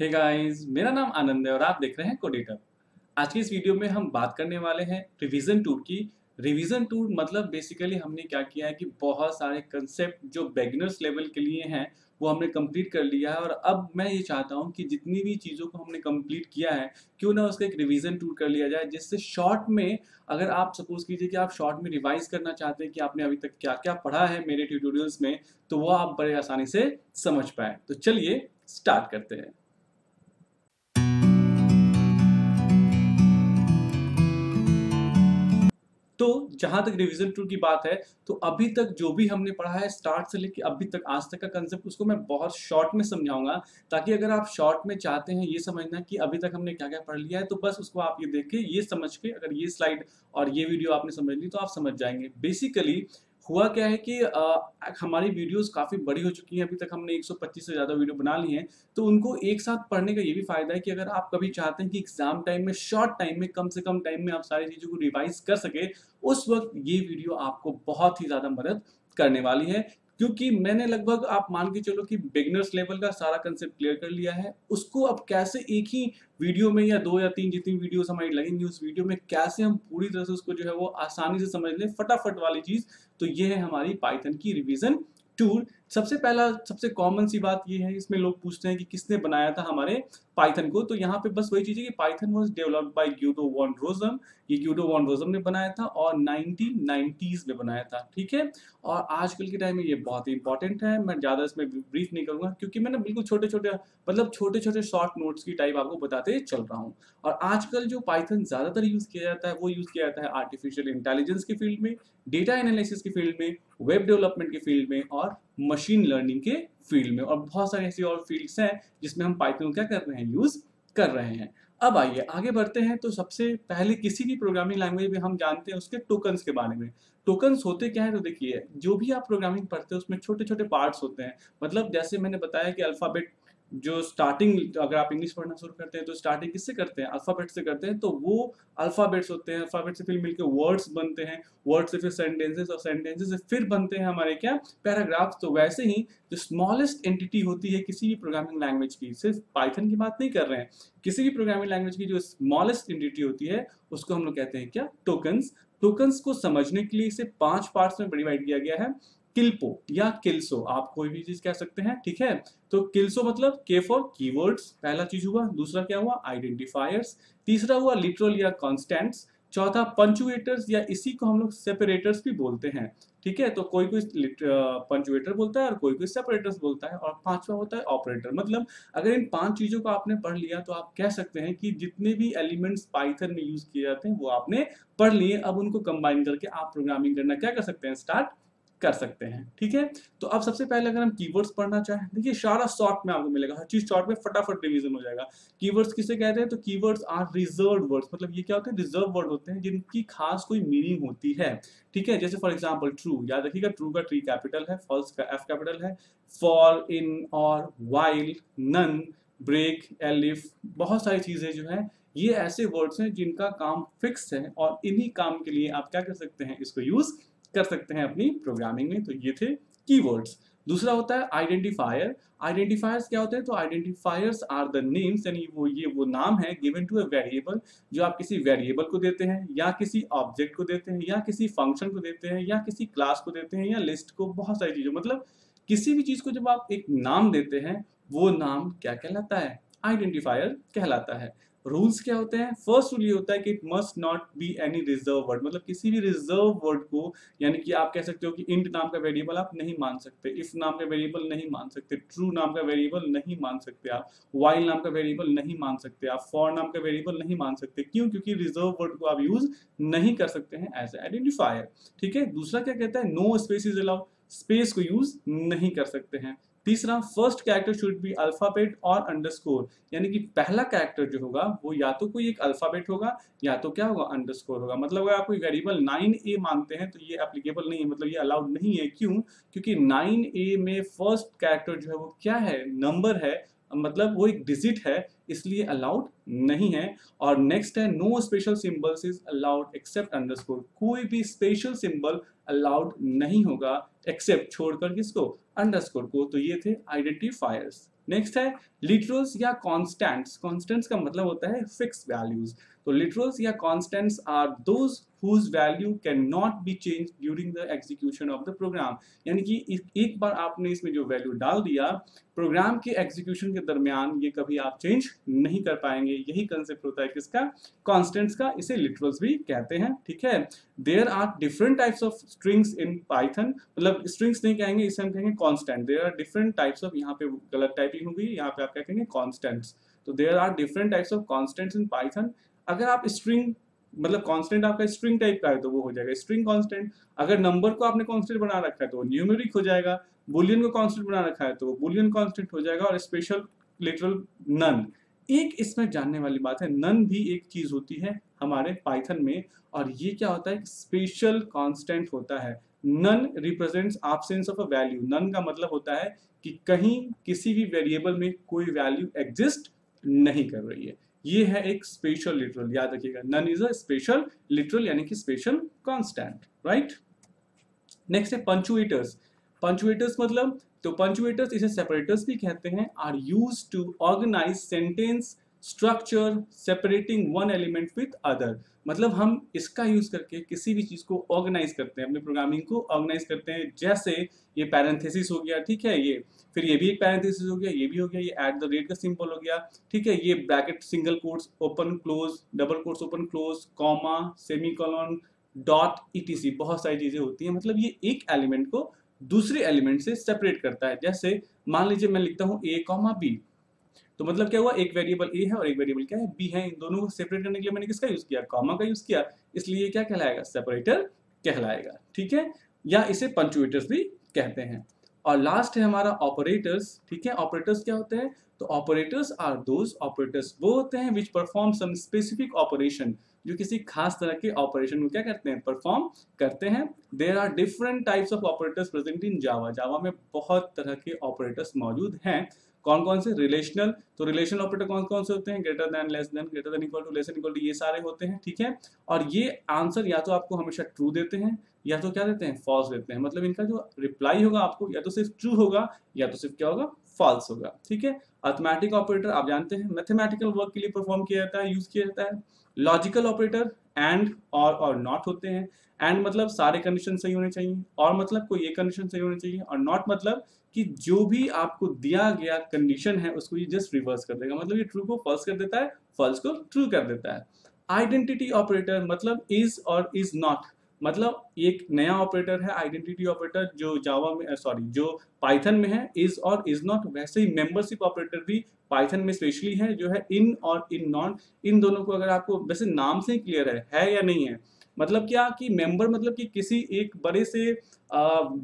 Hey guys मेरा नाम आनंद है और आप देख रहे हैं कोडेटर आज की इस वीडियो में हम बात करने वाले हैं रिवीजन टूर की। रिवीजन टूर मतलब बेसिकली हमने क्या किया है कि बहुत सारे कंसेप्ट जो बिगिनर्स लेवल के लिए हैं, वो हमने कंप्लीट कर लिया है। और अब मैं ये चाहता हूँ कि जितनी भी चीज़ों को हमने कंप्लीट किया है, क्यों ना उसका एक रिवीजन टूर कर लिया जाए, जिससे शॉर्ट में अगर आप सपोज़ कीजिए कि आप शॉर्ट में रिवाइज करना चाहते हैं कि आपने अभी तक क्या क्या पढ़ा है मेरे ट्यूटोरियल्स में तो वो आप बड़े आसानी से समझ पाए। तो चलिए स्टार्ट करते हैं। तो जहाँ तक रिवीजन टू की बात है तो अभी तक जो भी हमने पढ़ा है स्टार्ट से लेकर अभी तक, आज तक का कंसेप्ट उसको मैं बहुत शॉर्ट में समझाऊँगा, ताकि अगर आप शॉर्ट में चाहते हैं ये समझना कि अभी तक हमने क्या क्या पढ़ लिया है तो बस उसको आप ये देख के ये समझ के अगर ये स्लाइड और ये वीडियो आपने समझ ली तो आप समझ जाएँगे। बेसिकली हुआ क्या है कि आ, हमारी वीडियोस काफ़ी बड़ी हो चुकी हैं। अभी तक हमने 125 से ज़्यादा वीडियो बना ली हैं। तो उनको एक साथ पढ़ने का ये भी फ़ायदा है कि अगर आप कभी चाहते हैं कि एग्ज़ाम टाइम में शॉर्ट टाइम में कम से कम टाइम में आप सारी चीज़ों को रिवाइज कर सके उस वक्त ये वीडियो आपको बहुत ही ज़्यादा मदद करने वाली है। क्योंकि मैंने लगभग, आप मान के चलो कि बिगनर्स लेवल का सारा कंसेप्ट क्लियर कर लिया है, उसको अब कैसे एक ही वीडियो में या दो या तीन जितनी वीडियोस हमारी लगेंगी, उस वीडियो में कैसे हम पूरी तरह से उसको जो है वो आसानी से समझ लें, फटाफट वाली चीज़ तो ये है हमारी पाइथन की रिविज़न टूल सबसे पहला, सबसे कॉमन सी बात ये है, इसमें लोग पूछते हैं कि किसने बनाया था हमारे पाइथन को। तो यहाँ पे बस वही चीज़ है कि Python was developed by Guido van Rossum ये ग्यूडो वॉन रोजम ने बनाया था और 1990s में बनाया था, ठीक है? और आजकल के टाइम में ये बहुत ही इंपॉर्टेंट है। मैं ज़्यादा इसमें ब्रीफ नहीं करूँगा, क्योंकि मैंने बिल्कुल छोटे छोटे मतलब छोटे छोटे शॉर्ट नोट्स की टाइप आपको बताते चल रहा हूँ। और आजकल जो पाइथन ज़्यादातर यूज़ किया जाता है, वो यूज़ किया जाता है आर्टिफिशियल इंटेलिजेंस की फ़ील्ड में डेटा एनालिसिस की फ़ील्ड में वेब डेवलपमेंट की फ़ील्ड में और मशीन लर्निंग के फ़ील्ड में। और बहुत सारे ऐसे और फील्ड्स हैं जिसमें हम पाइथन क्या कर रहे हैं? यूज़ कर रहे हैं। अब आइए, आगे बढ़ते हैं। तो सबसे पहले किसी भी प्रोग्रामिंग लैंग्वेज में हम जानते हैं उसके टोकन्स के बारे में। टोकन्स होते क्या है? तो देखिए, जो भी आप प्रोग्रामिंग पढ़ते हैं, उसमें छोटे छोटे पार्ट्स होते हैं। मतलब जैसे मैंने बताया कि अल्फ़ाबेट जो स्टार्टिंग अगर आप इंग्लिश पढ़ना शुरू करते हैं तो स्टार्टिंग किससे करते हैं? अल्फ़ाबेट से करते हैं तो वो अल्फ़ाबेट्स होते हैं। अल्फ़ाबेट से फिर मिलकर वर्ड्स बनते हैं। वर्ड से फिर सेंटेंसेस और सेंटेंसेस से फिर बनते हैं हमारे क्या? पैराग्राफ्स तो वैसे ही जो स्मॉलेस्ट एंटिटी होती है किसी भी प्रोग्रामिंग लैंग्वेज की, सिर्फ़ पाइथन की बात नहीं कर रहे हैं। किसी भी प्रोग्रामिंग लैंग्वेज की जो स्मॉलेस्ट एंटिटी होती है, उसको हम लोग कहते हैं क्या? टोकन्स टोकन्स को समझने के लिए इसे पाँच पार्ट्स में डिवाइड किया गया है। किल्पो या किल्सो, आप कोई भी चीज़ कह सकते हैं, ठीक है? तो किल्सो मतलब के फॉर कीवर्ड्स पहला चीज़ हुआ, दूसरा क्या हुआ? आइडेंटिफायर्स तीसरा हुआ लिटरल या कॉन्स्टेंट्स चौथा पंचुएटर्स या इसी को हम लोग सेपरेटर्स भी बोलते हैं, ठीक है? तो कोई कोई पंचुएटर बोलता है और कोई कोई सेपरेटर्स बोलता है, और पांचवा होता है ऑपरेटर मतलब अगर इन पाँच चीज़ों को आपने पढ़ लिया तो आप कह सकते हैं कि जितने भी एलिमेंट्स पाइथन में यूज़ किए जाते हैं, वो आपने पढ़ लिए, अब उनको कंबाइन करके आप प्रोग्रामिंग करना क्या कर सकते हैं? स्टार्ट कर सकते हैं, ठीक है? तो अब सबसे पहले अगर हम कीवर्ड्स पढ़ना चाहें, देखिए सारा शॉर्ट में आपको मिलेगा, हर चीज़ शॉर्ट में फटाफट रिवीजन हो जाएगा। कीवर्ड्स किसे कहते हैं? तो कीवर्ड्स आर रिज़र्व वर्ड्स मतलब ये क्या होते हैं? रिज़र्व वर्ड होते हैं, जिनकी खास कोई मीनिंग होती है, ठीक है? जैसे फॉर एग्ज़ाम्पल ट्रू याद रखिएगा ट्रू का ट्री कैपिटल है फॉल्स का एफ़ कैपिटल है फॉर इन और वाइल नन ब्रेक एलिफ बहुत सारी चीज़ें जो है, ये ऐसे वर्ड्स हैं जिनका काम फिक्स है और इन्हीं काम के लिए आप क्या कर सकते हैं, इसको यूज़ कर सकते हैं अपनी प्रोग्रामिंग में तो ये थे कीवर्ड्स दूसरा होता है आइडेंटिफायर आइडेंटिफायर्स क्या होते हैं? तो आइडेंटिफायर्स आर द नेम्स यानी वो, ये वो नाम है गिवन टू अ वेरिएबल जो आप किसी वेरिएबल को देते हैं, या किसी ऑब्जेक्ट को देते हैं, या किसी फ़ंक्शन को देते हैं, या किसी क्लास को देते हैं, या लिस्ट को, बहुत सारी चीज़ों मतलब किसी भी चीज़ को जब आप एक नाम देते हैं, वो नाम क्या कहलाता है? आइडेंटिफायर कहलाता है। रूल्स क्या होते हैं? फ़र्स्ट रूल ये होता है कि it must not be any reserve word मतलब किसी भी रिज़र्व वर्ड को, यानी कि आप कह सकते हो कि इंट नाम का वेरिएबल आप नहीं मान सकते। इफ़ नाम का वेरिएबल नहीं मान सकते। ट्रू नाम का वेरिएबल नहीं मान सकते आप। वाइल नाम का वेरिएबल नहीं मान सकते आप। फॉर नाम का वेरिएबल नहीं मान सकते। क्यों? क्योंकि रिज़र्व वर्ड को आप यूज़ नहीं कर सकते हैं एज आइडेंटिफायर ठीक है? दूसरा क्या कहता है? No space is allowed space को यूज़ नहीं कर सकते हैं। तीसरा first character should be alphabet और अंडरस्कोर यानी कि पहला कैरेक्टर जो होगा, वो या तो कोई एक अल्फ़ाबेट होगा, या तो क्या होगा अंडरस्कोर होगा। मतलब अगर आप कोई वेरिएबल नाइन ए मानते हैं तो ये एप्लीकेबल नहीं है। मतलब ये अलाउड नहीं है। क्यों? क्योंकि नाइन ए में फ़र्स्ट कैरेक्टर जो है, वो क्या है? नंबर है। मतलब वो एक डिजिट है, इसलिए अलाउड नहीं है। और नेक्स्ट है no special symbols is allowed except underscore कोई भी स्पेशल सिंबल अलाउड नहीं होगा एक्सेप्ट छोड़कर किसको? अंडरस्कोर को तो ये थे आइडेंटिफायर्स नेक्स्ट है लिटरल्स या कॉन्स्टेंट्स कॉन्स्टेंट्स का मतलब होता है फिक्स वैल्यूज़ तो लिटरल्स या constants are those whose value cannot be changed during the execution of the program. यानी कि एक बार आपने इसमें जो वैल्यू डाल दिया प्रोग्राम के एग्जीक्यूशन के दरमियान ये कभी आप चेंज नहीं कर पाएँगे। यही कंसेप्ट होता है किसका कॉन्स्टेंट्स का इसे लिटरल्स भी कहते हैं, ठीक है? There are different types of strings in Python मतलब स्ट्रिंग्स नहीं कहेंगे, इसे हम कहेंगे constant there are different types of यहाँ पे गलत टाइपिंग होगी, यहाँ पे आप क्या कहेंगे कॉन्स्टेंट्स तो there are different types of constants in Python अगर आप स्ट्रिंग मतलब कांस्टेंट आपका स्ट्रिंग टाइप का है तो वो हो जाएगा। स्ट्रिंग कांस्टेंट अगर नंबर को आपने कांस्टेंट बना रखा है तो वो न्यूमेरिक हो जाएगा। बुलियन को कांस्टेंट बना रखा है तो वो बुलियन कांस्टेंट हो जाएगा और स्पेशल लिटरल नन एक इसमें जानने वाली बात है नन भी एक चीज़ होती है हमारे पाइथन में, और ये क्या होता है स्पेशल कांस्टेंट होता है। None represents absence of a value none का मतलब होता है कि कहीं किसी भी वेरिएबल में कोई वैल्यू एग्जिस्ट नहीं कर रही है। ये है एक स्पेशल लिटरल याद रखिएगा। None is a special literal यानी कि स्पेशल कॉन्स्टेंट राइट नेक्स्ट है पंचुएटर्स पंचुएटर्स मतलब तो पंचुएटर्स इसे सेपरेटर्स भी कहते हैं are use to organize sentence structure separating one element with other मतलब हम इसका यूज़ करके किसी भी चीज़ को ऑर्गेनाइज करते हैं, अपने प्रोग्रामिंग को ऑर्गेनाइज करते हैं। जैसे ये पैरेंथेसिस हो गया, ठीक है, ये, फिर ये भी एक पैरेंथेसिस हो गया, ये भी हो गया, ये एट द रेट का सिंपल हो गया, ठीक है, ये bracket single quotes open close double quotes open close comma semicolon dot ETC बहुत सारी चीज़ें होती हैं। मतलब ये एक एलिमेंट को दूसरे एलिमेंट से सेपरेट करता है। जैसे मान लीजिए मैं लिखता हूँ ए कॉमा बी तो मतलब क्या हुआ? एक वेरिएबल ए है और एक वेरिएबल क्या है? बी है। इन दोनों को सेपरेट करने के लिए मैंने किसका यूज़ किया? कॉमा का यूज़ किया। इसलिए क्या कहलाएगा? सेपरेटर कहलाएगा। ठीक है? या इसे पंचुएटर्स भी कहते हैं। और लास्ट है हमारा ऑपरेटर्स ठीक है? ऑपरेटर्स क्या होते हैं? तो ऑपरेटर्स आर दोज ऑपरेटर्स वो होते हैं which perform some specific operation जो किसी खास तरह के ऑपरेशन को क्या करते हैं? परफॉर्म करते हैं। There are different types of operators present in Java Java में बहुत तरह के ऑपरेटर्स मौजूद हैं। कौन कौन से रिलेशनल तो रिलेशनल ऑपरेटर कौन कौन से होते हैं? Greater than less than greater than equal to less than equal to ये सारे होते हैं, ठीक है? और ये आंसर या तो आपको हमेशा ट्रू देते हैं, या तो क्या देते हैं? फॉल्स देते हैं। मतलब इनका जो रिप्लाई होगा आपको, या तो सिर्फ़ ट्रू होगा, या तो सिर्फ़ क्या होगा? फॉल्स होगा, ठीक है? अथमेटिक ऑपरेटर आप जानते हैं मैथमेटिकल वर्क के लिए परफॉर्म किया जाता है यूज़ किया जाता है। लॉजिकल ऑपरेटर एंड और और नॉट होते हैं। एंड मतलब सारे कंडीशन सही होने चाहिए, और मतलब कोई एक कंडीशन सही होने चाहिए, और नॉट मतलब कि जो भी आपको दिया गया कंडीशन है, उसको ये जस्ट रिवर्स कर देगा। मतलब ये ट्रू को फॉल्स कर देता है फॉल्स को ट्रू कर देता है। आइडेंटिटी ऑपरेटर मतलब इज़ और इज़ नॉट मतलब एक नया ऑपरेटर है आइडेंटिटी ऑपरेटर जो जावा में सॉरी जो पाइथन में है इज़ और इज़ नॉट वैसे ही मेंबरशिप ऑपरेटर भी पाइथन में स्पेशली है, जो है इन और इन नॉन इन दोनों को अगर आपको वैसे नाम से ही क्लियर है है या नहीं है मतलब क्या कि मेंबर मतलब कि किसी एक बड़े से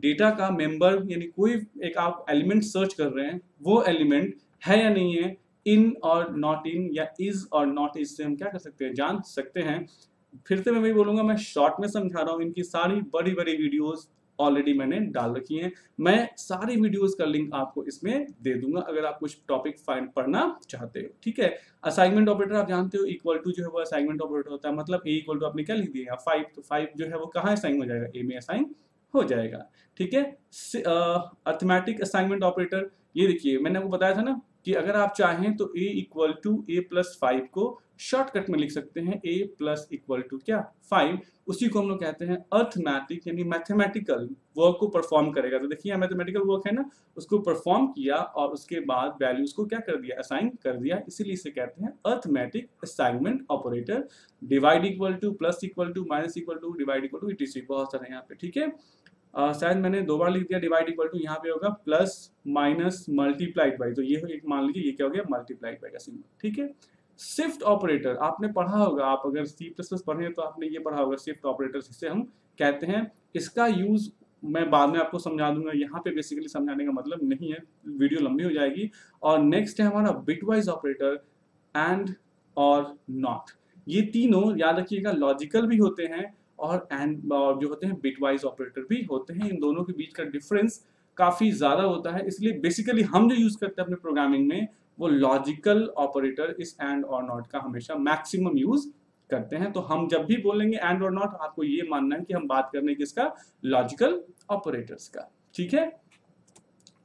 डेटा का मेंबर यानी कोई एक आप एलिमेंट सर्च कर रहे हैं, वो एलिमेंट है या नहीं है इन और नॉट इन या इज़ और नॉट इज़ से हम क्या कर सकते हैं, जान सकते हैं फिर से मैं वही बोलूँगा, मैं शॉर्ट में समझा रहा हूँ, इनकी सारी बड़ी बड़ी वीडियोस ऑलरेडी मैंने डाल रखी हैं। मैं सारी वीडियोस का लिंक आपको इसमें दे दूँगा, अगर आप कुछ टॉपिक फाइंड पढ़ना चाहते हो, ठीक है? असाइनमेंट ऑपरेटर आप जानते हो इक्वल टू जो है वो असाइनमेंट ऑपरेटर होता है मतलब ए इक्वल टू आपने क्या लिख दिया फाइव तो फाइव जो है वो कहाँ असाइन हो जाएगा? ए में असाइन हो जाएगा, ठीक है? अर्थमेटिक असाइनमेंट ऑपरेटर ये देखिए, मैंने आपको बताया था ना कि अगर आप चाहें तो a equal to A plus five को शॉर्टकट में लिख सकते हैं। A प्लस इक्वल टू क्या? फाइव उसी को हम लोग कहते हैं अर्थमैटिक यानी मैथमेटिकल वर्क को परफॉर्म करेगा। तो देखिए मैथमेटिकल वर्क है ना? उसको परफॉर्म किया और उसके बाद वैल्यूज़ को क्या कर दिया? असाइन कर दिया। इसीलिए इसे कहते हैं arithmetic assignment operator divide equal to plus equal to minus equal to divide equal to etc बहुत सारे यहाँ पे, ठीक है? शायद मैंने दो बार लिख दिया डिवाइड इक्वल टू यहाँ पे होगा प्लस माइनस मल्टीप्लाइड बाई तो ये एक मान लीजिए, ये क्या हो गया मल्टीप्लाइड बाई का सिंबल ठीक है? शिफ्ट ऑपरेटर आपने पढ़ा होगा, आप अगर सी प्लस प्लस पढ़े तो आपने ये पढ़ा होगा शिफ्ट ऑपरेटर जिसे हम कहते हैं। इसका यूज़ मैं बाद में आपको समझा दूँगा, यहाँ पे बेसिकली समझाने का मतलब नहीं है वीडियो लंबी हो जाएगी। और नेक्स्ट है हमारा बिटवाइज ऑपरेटर एंड और नॉट ये तीनों याद रखिएगा लॉजिकल भी होते हैं और एंड जो होते हैं बिटवाइज ऑपरेटर भी होते हैं, इन दोनों के बीच का डिफरेंस काफ़ी ज़्यादा होता है। इसलिए बेसिकली हम जो यूज़ करते हैं अपने प्रोग्रामिंग में, वो लॉजिकल ऑपरेटर इस एंड और नॉट का हमेशा मैक्सिमम यूज़ करते हैं। तो हम जब भी बोलेंगे एंड और नॉट आपको ये मानना है कि हम बात कर रहे हैं किसका? लॉजिकल ऑपरेटर्स का। ठीक है?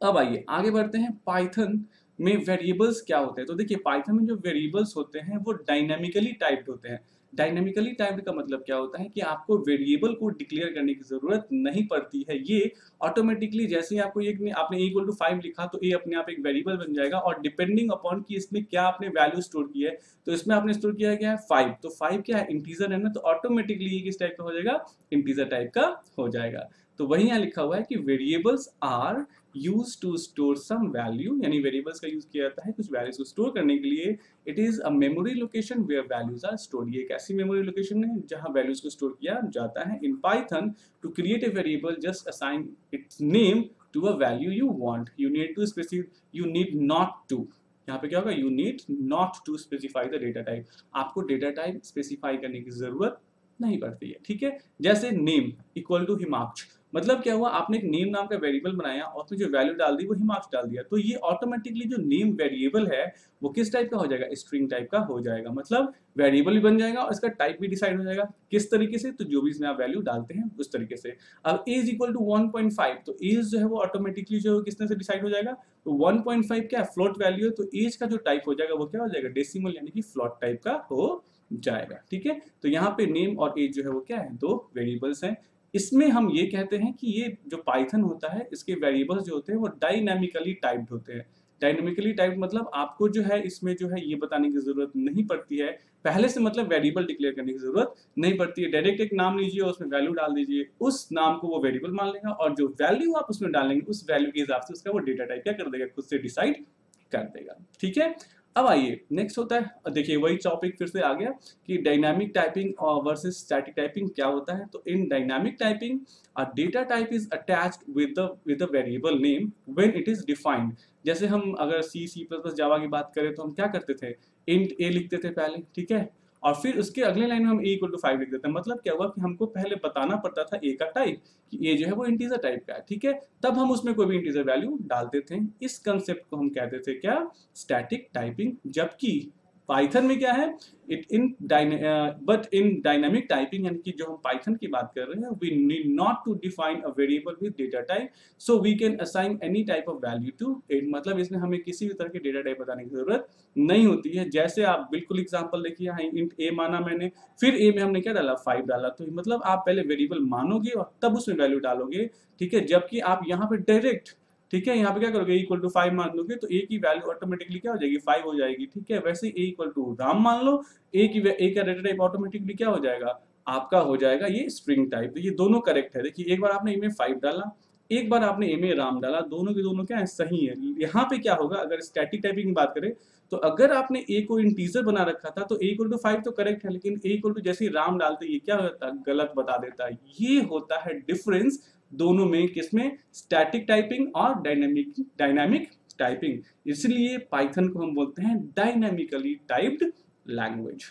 अब आइए, आगे बढ़ते हैं। पाइथन में वेरिएबल्स क्या होते हैं? तो देखिए पाइथन में जो वेरिएबल्स होते हैं, वो डायनामिकली टाइप्ड होते हैं। डायनेमिकली टाइप्ड का मतलब क्या होता है कि आपको वेरिएबल को डिक्लेयर करने की ज़रूरत नहीं पड़ती है। ये ऑटोमेटिकली जैसे ही आपको एक आपने इक्वल टू फाइव लिखा तो ए अपने आप एक वेरिएबल बन जाएगा और डिपेंडिंग अपॉन कि इसमें क्या आपने वैल्यू स्टोर की है तो इसमें आपने स्टोर किया क्या है? फाइव तो फाइव क्या है? इंटीजर है ना तो ऑटोमेटिकली ये किस टाइप का हो जाएगा? इंटीजर टाइप का हो जाएगा। तो वही यहाँ लिखा हुआ है कि variables are use to store some value यानी वेरिएबल्स का यूज़ किया जाता है, कुछ वैल्यूज़ को स्टोर करने के लिए it is a memory location where values are stored ये एक ऐसी मेमोरी लोकेशन है, जहाँ वैल्यूज़ को स्टोर किया जाता है in Python to create a variable just assign its name to a value you want you need to specify you need not to यहाँ पे क्या होगा? You need not to specify the data type आपको data type specify करने की ज़रूरत नहीं पड़ती है, ठीक है? जैसे नेम इक्वल टू हिमाक्ष मतलब क्या हुआ? आपने एक नेम नाम का वेरिएबल बनाया और उसमें जो वैल्यू डाल दी वो ही मार्क्स डाल दिया। तो ये ऑटोमेटिकली जो नेम वेरिएबल है, वो किस टाइप का हो जाएगा? स्ट्रिंग टाइप का हो जाएगा। मतलब वेरिएबल भी बन जाएगा और इसका टाइप भी डिसाइड हो जाएगा किस तरीके से? तो जो भी इसमें आप वैल्यू डालते हैं, उस तरीके से। अब एज इक्वल टू 1.5 तो एज जो है वो ऑटोमेटिकली जो है किस तरह से डिसाइड हो जाएगा? तो 1.5 क्या है? फ्लोट वैल्यू है। तो एज का जो टाइप हो जाएगा, वो क्या हो जाएगा? डेसिमल यानी कि फ्लोट टाइप का हो जाएगा। ठीक है? तो यहाँ पे नेम और एज जो है वो क्या है? दो वेरिएबल्स हैं। इसमें हम ये कहते हैं कि ये जो पाइथन होता है, इसके वेरिएबल्स जो होते हैं, वो डायनामिकली टाइप्ड होते हैं। डायनामिकली टाइप मतलब आपको जो है, इसमें जो है, ये बताने की ज़रूरत नहीं पड़ती है। पहले से मतलब वेरिएबल डिक्लेयर करने की ज़रूरत नहीं पड़ती है। डायरेक्ट एक नाम लीजिए और उसमें वैल्यू डाल दीजिए, उस नाम को वो वेरिएबल मान लेगा और जो वैल्यू आप उसमें डालेंगे, उस वैल्यू के हिसाब से उसका वो डेटा टाइप क्या कर देगा, खुद से डिसाइड कर देगा। ठीक है? अब आइए नेक्स्ट होता है देखिए वही टॉपिक फिर से आ गया कि dynamic typing versus static typing क्या होता है? तो in dynamic typing a data type is attached with the with the variable name when it is defined जैसे हम अगर सी सी प्लस प्लस जावा की बात करें तो हम क्या करते थे? इंट ए लिखते थे पहले, ठीक है? और फिर उसके अगले लाइन में हम ए इक्वल टू फाइव लिख देते हैं। मतलब क्या हुआ कि हमको पहले बताना पड़ता था ए का टाइप कि ए जो है वो इंटीजर टाइप का है, ठीक है? तब हम उसमें कोई भी इंटीजर वैल्यू डालते थे इस कंसेप्ट को हम कहते थे क्या? स्टैटिक टाइपिंग जबकि पाइथन में क्या है? It in but in dynamic typing यानी कि जो हम पाइथन की बात कर रहे हैं we need not to define a variable with data type so we can assign any type of value to it मतलब इसमें हमें किसी भी तरह के डेटा टाइप बताने की ज़रूरत नहीं होती है। जैसे आप बिल्कुल एग्ज़ाम्पल देखिए, यहाँ इंट ए माना मैंने, फिर ए में हमने क्या डाला? फाइव डाला। तो मतलब आप पहले वेरिएबल मानोगे और तब उसमें वैल्यू डालोगे, ठीक है? जबकि आप यहाँ पे डायरेक्ट ठीक है, यहाँ पे क्या करोगे इक्वल टू फाइव मान लोगे तो ए की वैल्यू ऑटोमेटिकली क्या हो जाएगी फाइव हो जाएगी, ठीक है? वैसे ए इक्वल टू राम मान लो ए की ए का डेटा टाइप ऑटोमेटिकली क्या हो जाएगा? आपका हो जाएगा ये स्ट्रिंग टाइप तो ये दोनों करेक्ट है। देखिए, एक बार आपने ए में फाइव डाला, एक बार आपने ए में राम डाला, दोनों के दोनों क्या है, सही है। यहाँ पे क्या होगा, अगर स्टैटिक टाइपिंग की बात करें तो अगर आपने ए को इंटीजर बना रखा था तो ए इक्वल टू फाइव तो करेक्ट है, लेकिन ए इक्वल टू जैसे राम डालते ये क्या होता है, गलत बता देता है। ये होता है डिफरेंस दोनों में किसमें? स्टैटिक टाइपिंग और डायनेमिक डायनामिक टाइपिंग इसलिए पाइथन को हम बोलते हैं डायनेमिकली टाइप्ड लैंग्वेज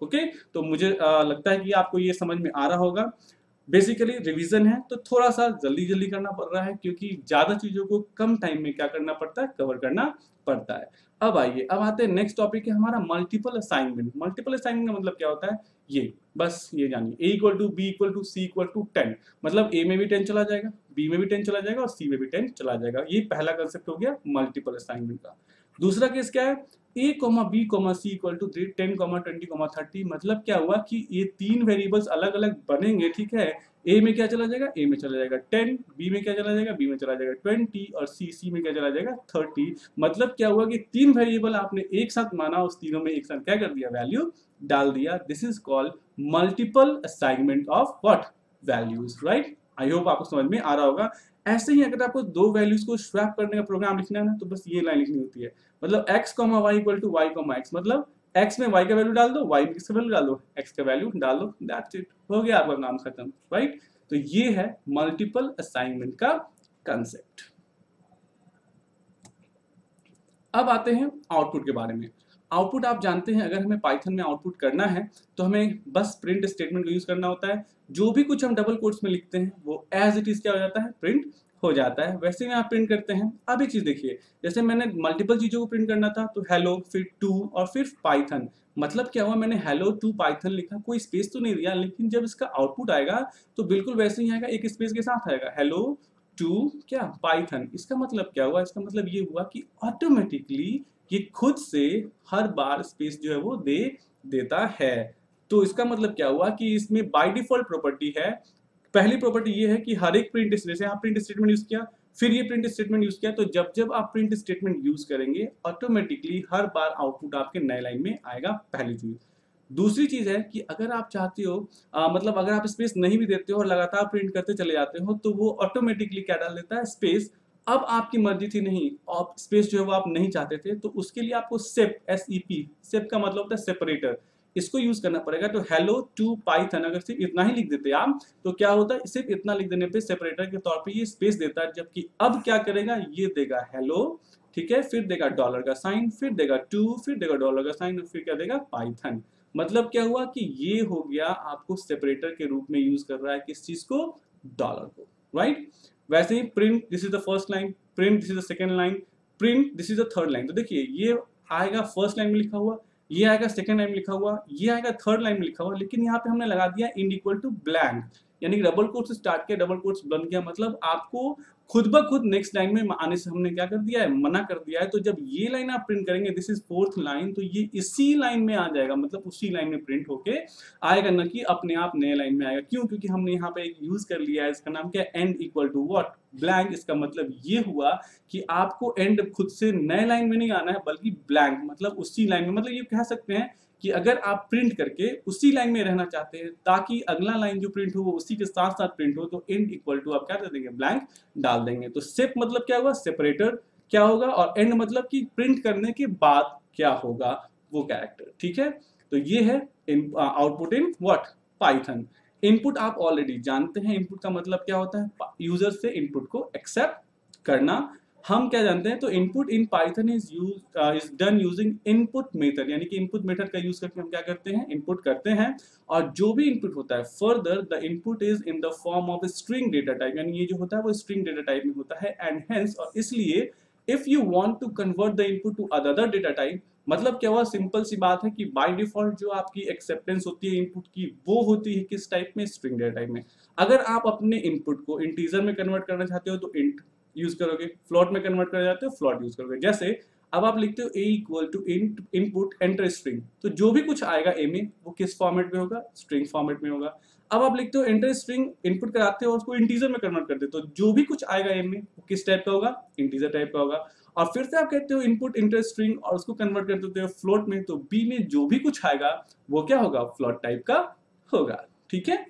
ओके तो मुझे आ, लगता है कि आपको ये समझ में आ रहा होगा। बेसिकली रिवीजन है तो थोड़ा सा जल्दी जल्दी करना पड़ रहा है क्योंकि ज़्यादा चीज़ों को कम टाइम में क्या करना पड़ता है? कवर करना पड़ता है। अब आइए, अब आते हैं नेक्स्ट टॉपिक है हमारा मल्टीपल असाइनमेंट मल्टीपल असाइनमेंट का मतलब क्या होता है? ये, बस ये जानिए। A equal to B equal to C equal to ten मतलब ए में भी टेन चला जाएगा बी में भी टेन चला जाएगा और सी में भी टेन चला जाएगा। ये पहला कंसेप्ट हो गया मल्टीपल असाइनमेंट का। दूसरा केस क्या है? A comma B comma C equal to three ten comma twenty comma thirty मतलब क्या हुआ कि ये तीन वेरिएबल्स अलग अलग बनेंगे, ठीक है? ए में क्या चला जाएगा? ए में चला जाएगा टेन बी में क्या चला जाएगा? बी में चला जाएगा ट्वेंटी और सी सी में क्या चला जाएगा? थर्टी मतलब क्या हुआ कि तीन वेरिएबल आपने एक साथ माना, उस तीनों में एक साथ क्या कर दिया? वैल्यू डाल दिया। This is called multiple assignment of what values right I hope आपको समझ में आ रहा होगा। ऐसे ही अगर आपको दो वैल्यूज़ को स्वैप करने का प्रोग्राम लिखना है ना तो बस ये लाइन लिखनी होती है। मतलब x comma Y equal to Y comma X मतलब x में y का वैल्यू डाल दो वाई में किसका वैल्यू डाल दो, x का वैल्यू डाल दो दैट्स इट हो गया आपका काम खत्म राइट तो ये है मल्टीपल असाइनमेंट का कंसेप्ट अब आते हैं आउटपुट के बारे में। आउटपुट आप जानते हैं, अगर हमें पाइथन में आउटपुट करना है तो हमें बस प्रिंट स्टेटमेंट का यूज़ करना होता है। जो भी कुछ हम डबल कोट्स में लिखते हैं, वो एज इट इज़ क्या हो जाता है? प्रिंट हो जाता है। वैसे में आप प्रिंट करते हैं। अब एक चीज़ देखिए, जैसे मैंने मल्टीपल चीज़ों को प्रिंट करना था तो हेलो फिर टू और फिर पाइथन मतलब क्या हुआ? मैंने हेलो टू पाइथन लिखा, कोई स्पेस तो नहीं दिया, लेकिन जब इसका आउटपुट आएगा तो बिल्कुल वैसे ही आएगा, एक स्पेस के साथ आएगा। हेलो टू क्या? पाइथन इसका मतलब क्या हुआ? इसका मतलब ये हुआ कि ऑटोमेटिकली ये खुद से हर बार स्पेस जो है वो दे देता है। तो इसका मतलब क्या हुआ कि इसमें बाय डिफ़ॉल्ट प्रॉपर्टी है। पहली प्रॉपर्टी ये है कि हर एक प्रिंट जैसे आप प्रिंट स्टेटमेंट यूज़ किया फिर ये प्रिंट स्टेटमेंट यूज़ किया तो जब जब आप प्रिंट स्टेटमेंट यूज़ करेंगे ऑटोमेटिकली हर बार आउटपुट आपके नए लाइन में आएगा पहली चीज़। दूसरी चीज़ है कि अगर आप चाहते हो आ, मतलब अगर आप स्पेस नहीं भी देते हो और लगातार प्रिंट करते चले जाते हो तो वो ऑटोमेटिकली क्या डाल देता है? स्पेस अब आपकी मर्ज़ी थी नहीं और स्पेस जो है वो आप नहीं चाहते थे तो उसके लिए आपको सेप एस ई पी सेप का मतलब होता है सेपरेटर इसको यूज़ करना पड़ेगा तो हेलो टू पाइथन अगर सिर्फ़ इतना ही लिख देते आप तो क्या होता है, सिर्फ़ इतना लिख देने पे सेपरेटर के तौर पे ये स्पेस देता है, जबकि अब क्या करेगा, ये देगा हेलो ठीक है, फिर देगा डॉलर का साइन फिर देगा टू फिर देगा डॉलर का साइन और फिर क्या देगा पाइथन मतलब क्या हुआ कि ये हो गया आपको सेपरेटर के रूप में यूज़ कर रहा है किस चीज़ को डॉलर को राइट वैसे ही print this is the first line print this is the second line print this is the third line तो देखिए, ये आएगा फ़र्स्ट लाइन में लिखा हुआ, ये आएगा सेकंड लाइन में लिखा हुआ, ये आएगा थर्ड लाइन में लिखा हुआ, लेकिन यहाँ पे हमने लगा दिया इंड इक्वल टू ब्लैंक यानी कि डबल कोर्स स्टार्ट किया डबल कोर्स बन गया मतलब आपको खुद ब खुद नेक्स्ट लाइन में आने से हमने क्या कर दिया है? मना कर दिया है। तो जब ये लाइन आप प्रिंट करेंगे दिस इज़ फोर्थ लाइन तो ये इसी लाइन में आ जाएगा। मतलब उसी लाइन में प्रिंट होके आएगा, ना कि अपने आप नए लाइन में आएगा। क्यों? क्योंकि हमने यहाँ पे एक यूज़ कर लिया है, इसका नाम क्या end equal to what blank इसका मतलब ये हुआ कि आपको एंड खुद से नए लाइन में नहीं आना है, बल्कि ब्लैंक मतलब उसी लाइन में। मतलब ये कह सकते हैं कि अगर आप प्रिंट करके उसी लाइन में रहना चाहते हैं, ताकि अगला लाइन जो प्रिंट हो, वो उसी के साथ साथ प्रिंट हो तो एंड इक्वल टू आप क्या कर देंगे? ब्लैंक डाल देंगे। तो सेप मतलब क्या होगा? सेपरेटर क्या होगा? और एंड मतलब कि प्रिंट करने के बाद क्या होगा? वो कैरेक्टर ठीक है? तो ये है output in what Python input आप ऑलरेडी जानते हैं। इनपुट का मतलब क्या होता है? यूज़र से इनपुट को एक्सेप्ट करना। हम क्या जानते हैं तो input in Python is use is done using input method यानी कि इनपुट मेथड का यूज़ करके हम क्या करते हैं इनपुट करते हैं, और जो भी इनपुट होता है further the input is in the form of string data type यानी ये जो होता है, वो स्ट्रिंग डेटा टाइप में होता है एंड हेंस और इसलिए if you want to convert the input to other data type मतलब क्या हुआ सिंपल सी बात है कि बाय डिफ़ॉल्ट जो आपकी एक्सेप्टेंस होती है इनपुट की, वो होती है किस टाइप में स्ट्रिंग डेटा टाइप में। अगर आप अपने इनपुट को इंटीजर में कन्वर्ट करना चाहते हो तो इंट यूज़ करोगे। फ्लॉट में कन्वर्ट कर जाते हो फ्लॉट यूज़ करोगे। जैसे, अब आप लिखते हो A equal to input enter string तो जो भी कुछ आएगा ए में, वो किस फॉर्मेट में होगा? स्ट्रिंग फॉर्मेट में होगा। अब आप लिखते हो एंटर स्ट्रिंग इनपुट कराते हो उसको इंटीजर में कन्वर्ट करते हो। तो जो भी कुछ आएगा ए में, वो किस टाइप का होगा? इंटीजर टाइप का होगा। और फिर से आप कहते हो इनपुट इंटर स्ट्रिंग और उसको कन्वर्ट कर देते हो फ्लोट में तो बी में जो भी कुछ आएगा, वो क्या होगा? फ्लोट टाइप का होगा। ठीक है?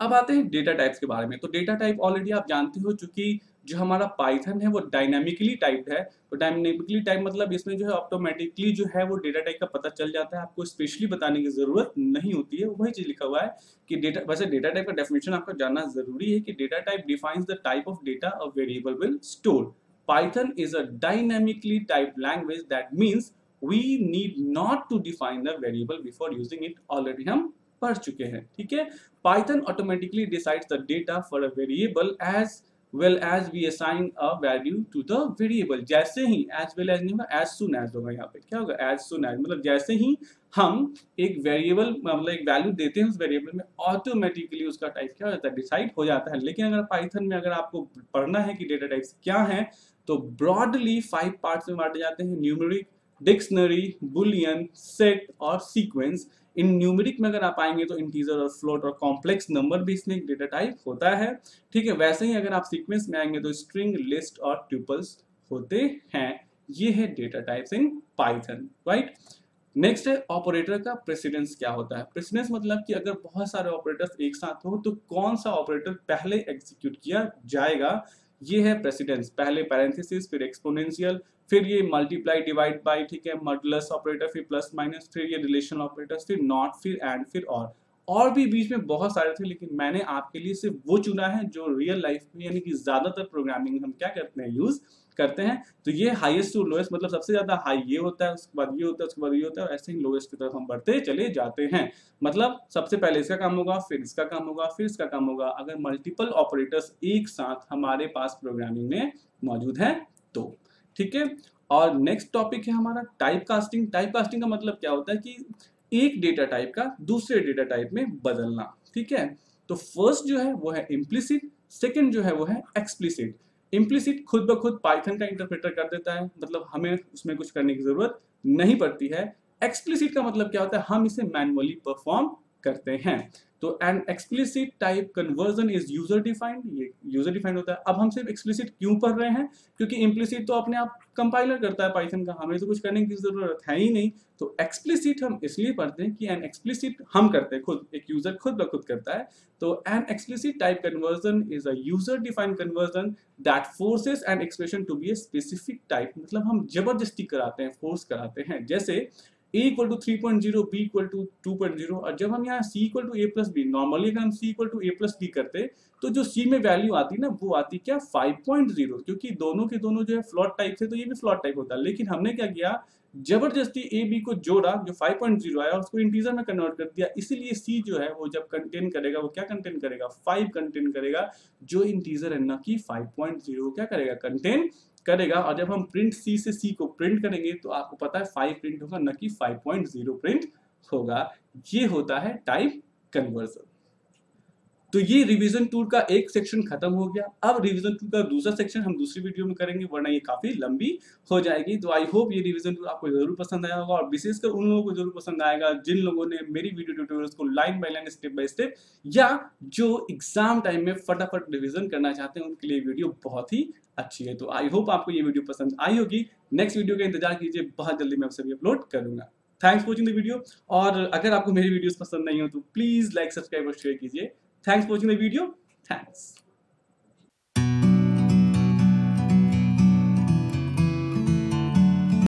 अब आते हैं डेटा टाइप्स के बारे में। तो डेटा टाइप ऑलरेडी आप जानते हो, चूँकि जो हमारा पाइथन है, वो डायनामिकली टाइप्ड है। तो डायनामिकली टाइप मतलब इसमें जो है ऑटोमेटिकली जो है वो डेटा टाइप का पता चल जाता है। आपको स्पेशली बताने की ज़रूरत नहीं होती है। वही चीज़ लिखा हुआ है कि डेटा वैसे डेटा टाइप का डेफिनेशन आपको जानना ज़रूरी है कि data type defines the type of data a variable will store Python is a dynamically type language that means we need not to define the variable before using it already हम पढ़ चुके हैं, ठीक है? Python automatically decides the data for a variable as well as we assign a value to the variable जैसे ही as well as नहीं होगा एज सुन एज होगा यहाँ पे। क्या होगा? एज सुन एज मतलब जैसे ही हम एक वेरिएबल मतलब एक वैल्यू देते हैं, उस वेरिएबल में ऑटोमेटिकली उसका टाइप क्या हो जाता है? डिसाइड हो जाता है। लेकिन अगर पाइथन में अगर आपको पढ़ना है कि डेटा टाइप्स क्या है तो ब्रॉडली फाइव पार्ट्स में बांटे जाते हैं। न्यूमेरिक डिक्शनरी बुलियन सेट और सीक्वेंस इन न्यूमेरिक में अगर आप आएँगे तो इंटीजर और फ्लोट और कॉम्प्लेक्स नंबर भी इसमें डेटा टाइप होता है। ठीक है, वैसे ही अगर आप सीक्वेंस में आएँगे तो स्ट्रिंग लिस्ट और ट्यूपल्स होते हैं। ये है data types in Python right next है ऑपरेटर का प्रेसिडेंस क्या होता है? प्रेसिडेंस मतलब कि अगर बहुत सारे ऑपरेटर्स एक साथ हो तो कौन सा ऑपरेटर पहले एग्जीक्यूट किया जाएगा? ये है प्रेसिडेंस पहले पैरेंथेसिस फिर एक्सपोनेंशियल फिर ये मल्टीप्लाई डिवाइड बाय ठीक है मॉडुलस ऑपरेटर फिर प्लस माइनस फिर ये रिलेशन ऑपरेटर्स फिर नॉट फिर एंड फिर और। और भी बीच में बहुत सारे थे, लेकिन मैंने आपके लिए सिर्फ़ वो चुना है जो रियल लाइफ में, यानी कि ज़्यादातर प्रोग्रामिंग हम क्या करते हैं यूज़ करते हैं। तो ये हाईएस्ट टू लोएस्ट मतलब सबसे ज़्यादा हाई ये होता है, उसके बाद ये होता है, उसके बाद ये होता है ऐसे ही लोएस्ट की तरफ़ हम बढ़ते चले जाते हैं। मतलब सबसे पहले इसका काम होगा, फिर इसका काम होगा, फिर इसका काम होगा। अगर मल्टीपल ऑपरेटर्स एक साथ हमारे पास प्रोग्रामिंग में मौजूद है तो। ठीक है? और नेक्स्ट टॉपिक है हमारा टाइप कास्टिंग टाइप कास्टिंग का मतलब क्या होता है कि एक डेटा टाइप का दूसरे डेटा टाइप में बदलना, ठीक है? तो फ़र्स्ट जो है वो है इम्प्लिसिट सेकेंड जो है वो है एक्सप्लिसिट इम्प्लिसिट खुद ब खुद पाइथन का इंटरप्रेटर कर देता है मतलब हमें उसमें कुछ करने की ज़रूरत नहीं पड़ती है. एक्सप्लिसिट का मतलब क्या होता है? हम इसे मैनुअली परफॉर्म करते हैं. तो an explicit type conversion is user defined ये यूज़र डिफाइंड होता है। अब हम सिर्फ़ एक्सप्लिसिट क्यों पढ़ रहे हैं? क्योंकि इम्प्लिसिट तो अपने आप कंपाइलर करता है पाइथन का। हमें तो कुछ करने की ज़रूरत है ही नहीं। तो एक्सप्लिसिट हम इसलिए पढ़ते हैं कि एन एक्सप्लिसिट हम करते हैं, खुद, एक यूज़र खुद ब खुद करता है। तो an explicit type conversion is a user defined conversion that forces an expression to be a specific type मतलब हम ज़बरदस्ती कराते हैं फोर्स कराते हैं। जैसे a equal to three point zero b equal to two point zero और जब हम यहाँ c equal to a plus b normally अगर हम c equal to a plus b करते तो जो सी में वैल्यू आती ना, वो आती क्या? फाइव पॉइंट ज़ीरो क्योंकि दोनों के दोनों जो है फ्लॉट टाइप थे तो ये भी फ्लॉट टाइप होता है। लेकिन हमने क्या किया? ज़बरदस्ती ए बी को जोड़ा, जो 5.0 आया, उसको इंटीजर में कन्वर्ट कर दिया। इसीलिए सी जो है, वो जब कंटेन करेगा, वो क्या कंटेन करेगा? 5 कंटेन करेगा, जो इंटीजर है ना कि 5.0 क्या करेगा? कंटेन करेगा और जब हम प्रिंट सी से सी को प्रिंट करेंगे तो आपको पता है फाइव प्रिंट होगा, न कि फाइव पॉइंट ज़ीरो प्रिंट होगा। ये होता है टाइप कन्वर्जन तो ये रिवीजन टूल का एक सेक्शन खत्म हो गया। अब रिवीजन टूल का दूसरा सेक्शन हम दूसरी वीडियो में करेंगे, वरना ये काफ़ी लंबी हो जाएगी। तो आई होप ये रिवीजन टूल आपको ज़रूर पसंद आया होगा और विशेषकर उन लोगों को ज़रूर पसंद आएगा जिन लोगों ने मेरी वीडियो ट्यूटोरियल्स को line by line step by step या जो एग्ज़ाम टाइम में फटाफट रिविजन करना चाहते हैं, उनके लिए वीडियो बहुत ही अच्छी है। तो आई होप आपको ये वीडियो पसंद आई होगी। नेक्स्ट वीडियो का इंतज़ार कीजिए। बहुत जल्दी मैं आपसे अपलोड करूँगा। Thanks for watching the video और अगर आपको मेरी वीडियोस पसंद नहीं हो तो प्लीज़ लाइक सब्सक्राइब और शेयर कीजिए। Thanks for watching the video thanks